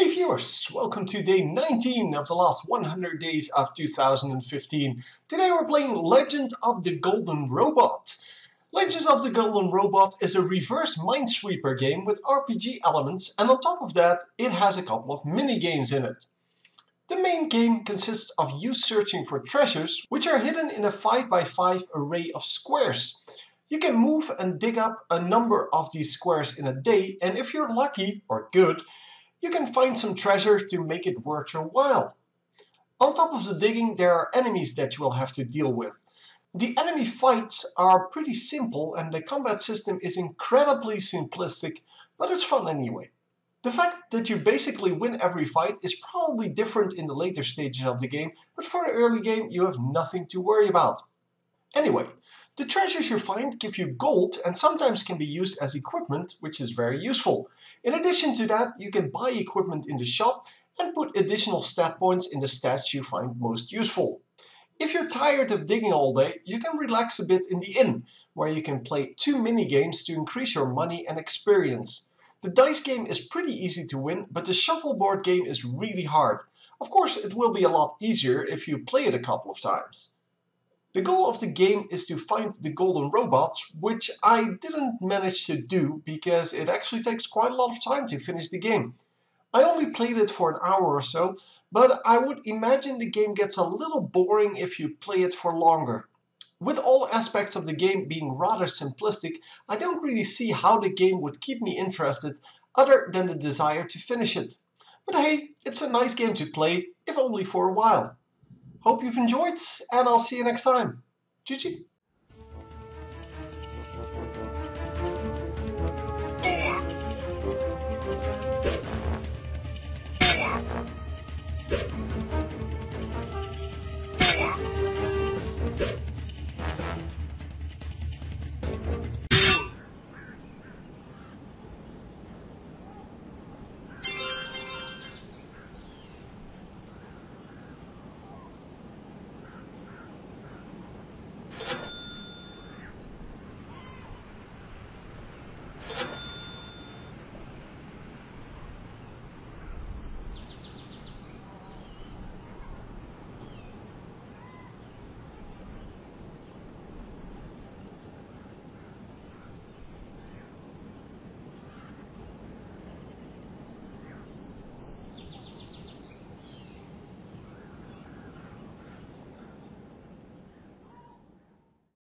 Hey viewers, welcome to day 19 of the last 100 days of 2015. Today we're playing Legend of the Golden Robot. Legend of the Golden Robot is a reverse Minesweeper game with RPG elements and on top of that it has a couple of mini games in it. The main game consists of you searching for treasures which are hidden in a 5x5 array of squares. You can move and dig up a number of these squares in a day and if you're lucky or good you can find some treasure to make it worth your while. On top of the digging there are enemies that you will have to deal with. The enemy fights are pretty simple and the combat system is incredibly simplistic, but it's fun anyway. The fact that you basically win every fight is probably different in the later stages of the game, but for the early game you have nothing to worry about. Anyway, the treasures you find give you gold and sometimes can be used as equipment, which is very useful. In addition to that, you can buy equipment in the shop and put additional stat points in the stats you find most useful. If you're tired of digging all day, you can relax a bit in the inn, where you can play two mini games to increase your money and experience. The dice game is pretty easy to win, but the shuffleboard game is really hard. Of course, it will be a lot easier if you play it a couple of times. The goal of the game is to find the golden robots, which I didn't manage to do because it actually takes quite a lot of time to finish the game. I only played it for an hour or so, but I would imagine the game gets a little boring if you play it for longer. With all aspects of the game being rather simplistic, I don't really see how the game would keep me interested other than the desire to finish it. But hey, it's a nice game to play, if only for a while. Hope you've enjoyed, and I'll see you next time. GG.